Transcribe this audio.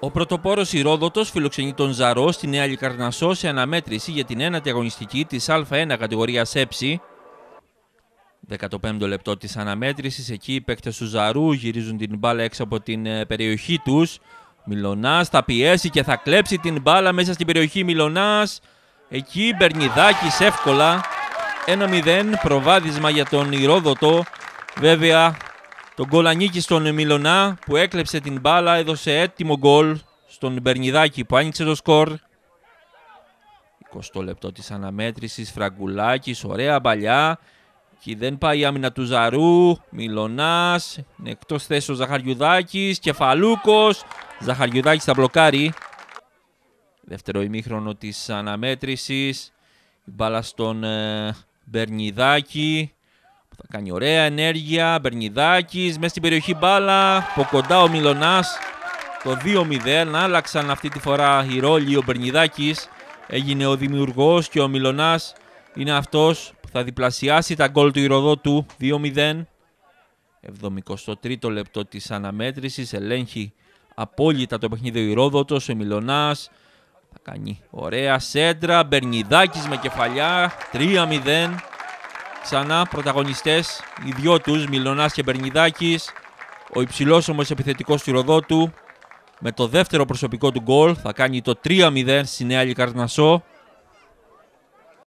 Ο πρωτοπόρος Ηρόδοτος φιλοξενεί τον Ζαρό στη Νέα Λικαρνασό σε αναμέτρηση για την ένατη αγωνιστική της Α1 κατηγορίας ΕΨΗ. 15ο λεπτό της αναμέτρησης. Εκεί οι παίκτες του Ζαρού γυρίζουν την μπάλα έξω από την ε, περιοχή τους. Μιλονά θα πιέσει και θα κλέψει την μπάλα μέσα στην περιοχή Μιλονά. Εκεί Μπερνιδάκης εύκολα. 1-0 προβάδισμα για τον Ηρόδοτο. Βέβαια τον γκολ ανήκει στον Μιλονά που έκλεψε την μπάλα, έδωσε έτοιμο γκολ στον Μπερνιδάκη που άνοιξε το σκορ. 20 λεπτό της αναμέτρησης, Φραγκουλάκης, ωραία μπαλιά. Και δεν πάει η άμυνα του Ζαρού, Μιλονάς, είναι εκτός θέσης ο Ζαχαριουδάκης, Κεφαλούκος, Ζαχαριουδάκης θα μπλοκάρει. Δεύτερο ημίχρονο της αναμέτρησης, η μπάλα στον ε, Μπερνιδάκη, θα κάνει ωραία ενέργεια. Μπερνιδάκης μέσα στην περιοχή μπάλα. Από κοντά ο Μιλονά. Το 2-0. Άλλαξαν αυτή τη φορά οι ρόλοι. Ο Μπερνιδάκης έγινε ο δημιουργός και ο Μιλονά είναι αυτός που θα διπλασιάσει τα γκολ του Ηροδότου 2-0. 73ο λεπτό της αναμέτρησης. Ελέγχει απόλυτα το παιχνίδι ο Ηρόδοτος. Ο Μιλονά θα κάνει ωραία σέντρα. Μπερνιδάκης με κεφαλιά. 3-0. Ξανά πρωταγωνιστές, οι δυο τους, Μιλονάς και Μπερνιδάκης. Ο υψηλός όμως επιθετικός του Ροδότου με το δεύτερο προσωπικό του γκολ θα κάνει το 3-0 στη Νέα Λικαρνασό.